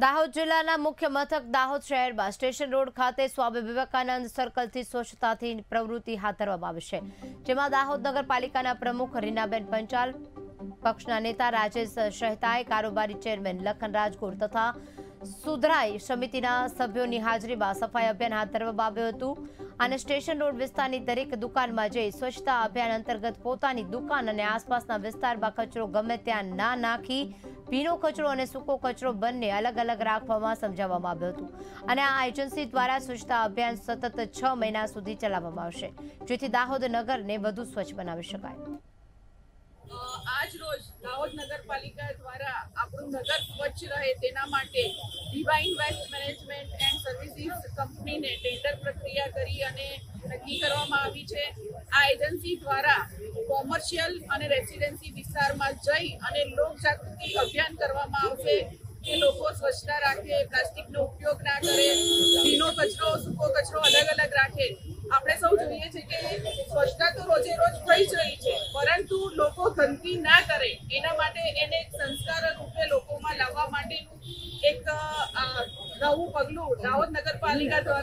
દાહોદ જિલ્લાના મુખ્ય મથક દાહોદ શહેરમાં સ્ટેશન રોડ ખાતે સ્વામી વિવેકાનંદ સર્કલથી સ્વચ્છતાથી પ્રવૃત્તિ હાથ ધરવામાં આવી છે, જેમાં દાહોદ નગરપાલિકાના પ્રમુખ રીનાબેન પંચાલ, પક્ષના નેતા રાજેશ શહેતાએ કારોબારી ચેરમેન લખન રાજગોર તથા સુધરાઈ સમિતિના સભ્યોની હાજરીમાં સફાઈ અભિયાન હાથ ધરવામાં આવ્યું હતું. અને સ્ટેશન રોડ વિસ્તારની દરેક દુકાનમાં જઈ સ્વચ્છતા અભિયાન અંતર્ગત પોતાની દુકાન અને આસપાસના વિસ્તારમાં કચરો ગમે ત્યાં ના નાખી, ભીનો કચરો અને સૂકો કચરો બંને અલગ અલગ રાખવામાં સમજાવવામાં આવ્યું હતું. અને આ એજન્સી દ્વારા સ્વચ્છતા અભિયાન સતત છ મહિના સુધી ચલાવવામાં આવશે, જેથી દાહોદ નગરને વધુ સ્વચ્છ બનાવી શકાય. આજ રોજ દાહોદ નગરપાલિકા દ્વારા આપણું નગર સ્વચ્છ રહે તેના માટે ડિવાઇન વેસ્ટ મેનેજમેન્ટ સર્વિસીસ કંપનીને ટેન્ડર પ્રક્રિયા કરી અને નક્કી કરવામાં આવી છે. આ એજન્સી દ્વારા કોમર્શિયલ અને રેસિડેન્સી વિસ્તારમાં જઈ અને લોક જાગૃતિ અભિયાન કરવામાં આવશે. કે લોકો સ્વચ્છતા રાખે, પ્લાસ્ટિકનો ઉપયોગ ના કરે, ભીનો કચરો, સૂકો કચરો અલગ અલગ રાખે. આપણે સૌ જોઈએ છે કે સ્વચ્છતા તો રોજે રોજ થઈ જ રહી છે, પરંતુ લોકો ગંદકી ના કરે. એના માટે એને સંસ્કાર રૂપે લોકોમાં લાવવા માટેનું એક નવું પગલું દાહોદ નગરપાલિકા દ્વારા.